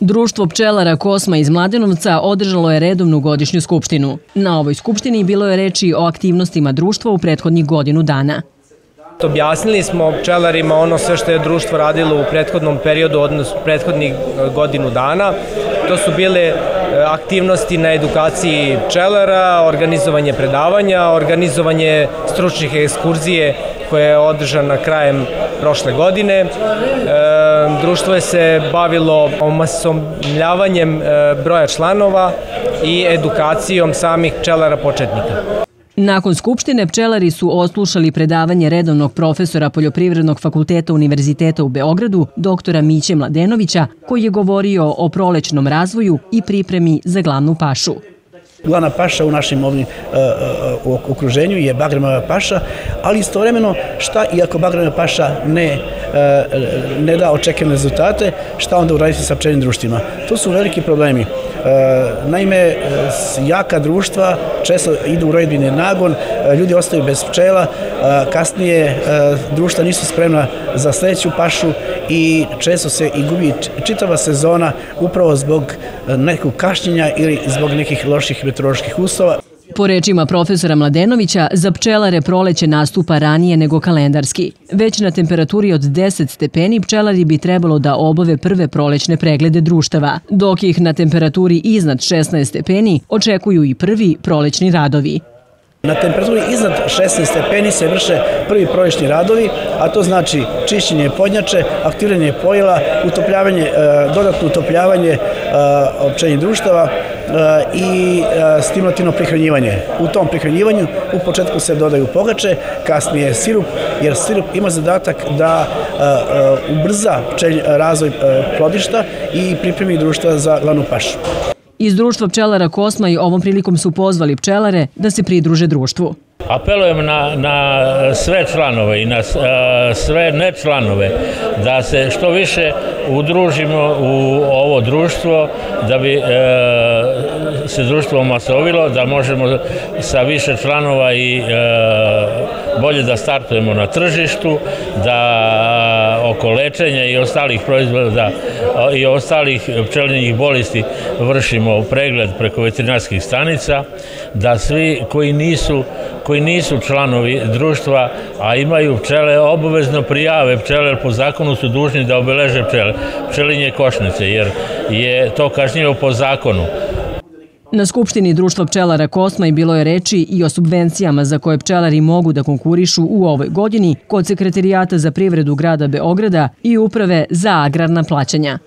Društvo pčelara Kosma iz Mladenovca održalo je redovnu godišnju skupštinu. Na ovoj skupštini bilo je reči o aktivnostima društva u prethodnih godinu dana. Objasnili smo pčelarima ono sve što je društvo radilo u prethodnom periodu, odnosno prethodnih godinu dana. To su bile e, aktivnosti na edukaciji pčelara, organizovanje predavanja, organizovanje stručnih ekskurzije koja je održana krajem prošle godine. E, društvo je se bavilo omasomljavanjem e, broja članova i edukacijom samih pčelara početnika. Nakon Skupštine pčelari su oslušali predavanje redovnog profesora Poljoprivrednog fakulteta Univerziteta u Beogradu, doktora Miće Mladenovića, koji je govorio o prolećnom razvoju i pripremi za glavnu pašu. Glavna paša u našem ovim uh, uh, okruženju je bagremava paša, ali istovremeno šta i ako bagremava paša ne, uh, ne da očekane rezultate, šta onda uraditi sa pčelim društvima? To su veliki problemi. Naime, jaka društva često idu u rodbini nagon, ljudi ostaju bez pčela, kasnije društva nisu spremna za sledeću pašu i često se i gubi čitava sezona upravo zbog nekog kašnjenja ili zbog nekih loših meteoroloških uslova. Po rečima profesora Mladenovića, za pčelare proleće nastupa ranije nego kalendarski. Već na temperaturi od 10 stepeni pčelari bi trebalo da obave prve prolećne preglede društava, dok ih na temperaturi iznad 16 stepeni očekuju i prvi prolećni radovi. Na temperaturi iznad 16 stepeni se vrše prvi prolećni radovi, a to znači čišćenje podnjače, aktiviranje pojela, utopljavanje, e, dodatno utopljavanje e, općenje društava, i stimulativno prihranjivanje. U tom prihranjivanju u početku se dodaju pogače, kasnije sirup, jer sirup ima zadatak da ubrza razvoj plodišta i pripremi društva za glavnu pašu. Iz društva pčelara Kosma i ovom prilikom su pozvali pčelare da se pridruže društvu. Apelujem na, na sve članove i na sve nečlanove da se što više udružimo u ovo društvo da bi e, se društvo omasovilo, da možemo sa više članova i e, bolje da startujemo na tržištu, da oko lečenja i ostalih proizvoda i ostalih pčelinjih bolesti vršimo pregled preko veterinarskih stanica, da svi koji nisu koji nisu članovi društva, a imaju pčele, obavezno prijave pčele, jer po zakonu su dužni da obeleže pčele, pčelinje košnice, jer je to kažnjivo po zakonu. Na Skupštini Društva pčelara Kosma i bilo je reči i o subvencijama za koje pčelari mogu da konkurišu u ovoj godini kod Sekretarijata za privredu grada Beograda i Uprave za agrarna plaćanja.